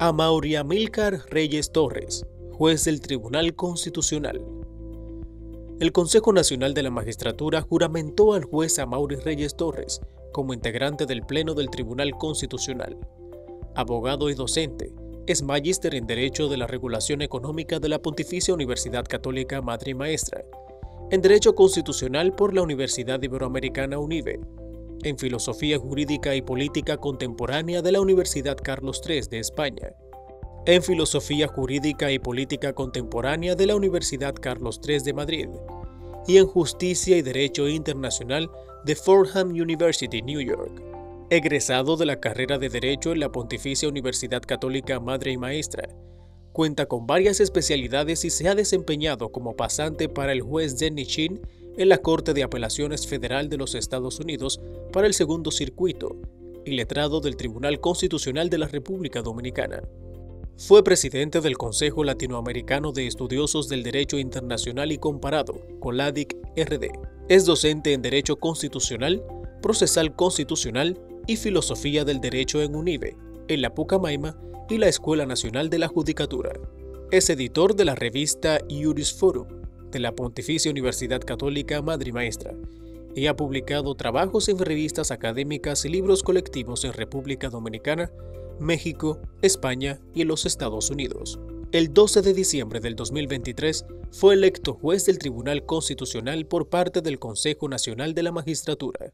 a Mauria Milcar Reyes Torres, juez del Tribunal Constitucional. El Consejo Nacional de la Magistratura juramentó al juez Amaury Reyes Torres como integrante del Pleno del Tribunal Constitucional. Abogado y docente, es magíster en Derecho de la Regulación Económica de la Pontificia Universidad Católica Madre y Maestra, en Derecho Constitucional por la Universidad Iberoamericana UNIBE en Filosofía Jurídica y Política Contemporánea de la Universidad Carlos III de España, en Filosofía Jurídica y Política Contemporánea de la Universidad Carlos III de Madrid. Y en Justicia y Derecho Internacional de Fordham University, New York. Egresado de la carrera de Derecho en la Pontificia Universidad Católica Madre y Maestra, cuenta con varias especialidades y se ha desempeñado como pasante para el juez Denny Chin en la Corte de Apelaciones Federal de los Estados Unidos para el Segundo Circuito y letrado del Tribunal Constitucional de la República Dominicana. Fue presidente del Consejo Latinoamericano de Estudiosos del Derecho Internacional y Comparado, COLADIC RD. Es docente en Derecho Constitucional, Procesal Constitucional y Filosofía del Derecho en UNIBE, en la Pucamaima y la Escuela Nacional de la Judicatura. Es editor de la revista Juris Forum de la Pontificia Universidad Católica Madre Maestra y ha publicado trabajos en revistas académicas y libros colectivos en República Dominicana, México, España y en los Estados Unidos. El 12 de diciembre del 2023 fue electo juez del Tribunal Constitucional por parte del Consejo Nacional de la Magistratura.